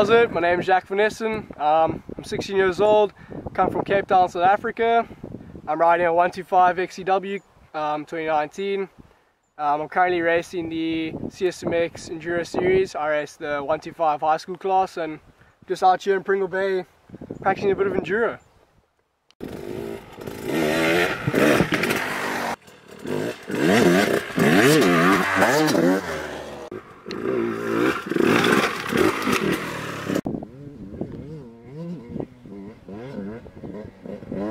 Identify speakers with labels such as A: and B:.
A: How's it? My name is Jack Van Essen. Um, I'm 16 years old, come from Cape Town, South Africa. I'm riding a 125 XCW um, 2019. Um, I'm currently racing the CSMX Enduro Series. I race the 125 high school class and just out here in Pringle Bay practicing a bit of enduro. No.